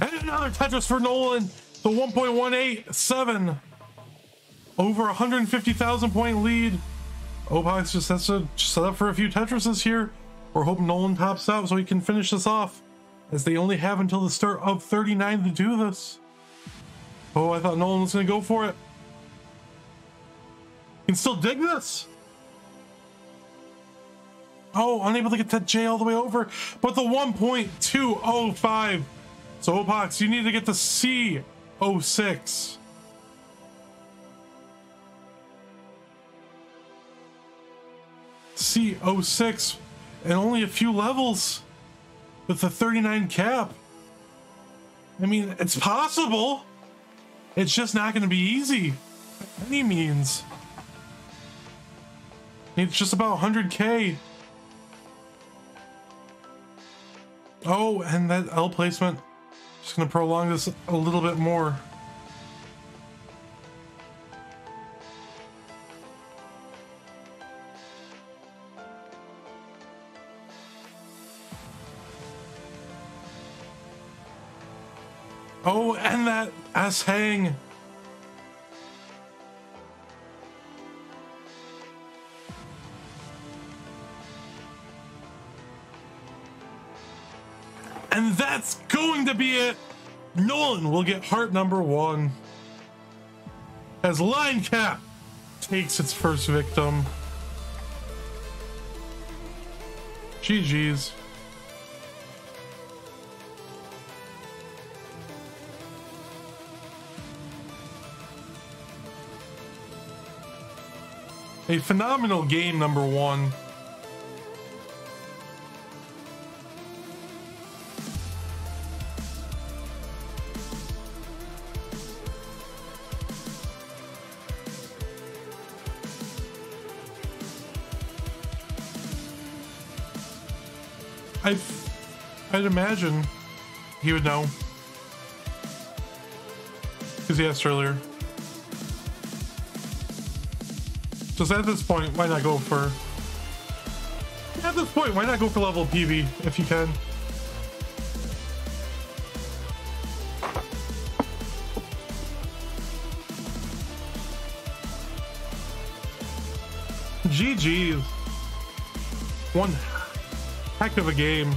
And another Tetris for Nolan. The 1.187. Over 150,000 point lead. Opaux just has to set up for a few Tetrises here. We're hoping Nolan tops out so he can finish this off. As they only have until the start of 39 to do this. Oh, I thought Nolan was going to go for it. Can still dig this. Oh, unable to get that J all the way over, but the 1.205. So Opaux, you need to get the C06. C06 and only a few levels with the 39 cap. I mean, it's possible. It's just not going to be easy by any means. It's just about 100k. Oh, and that L placement. Just going to prolong this a little bit more. Oh, and that ass hang. And that's going to be it. Nolan will get heart number one. As Line Cap takes its first victim. GG's. A phenomenal game, number one. I, I'd imagine he would know. Because he asked earlier. Just at this point, why not go for... At this point, why not go for level PV if you can? GG's. One heck of a game.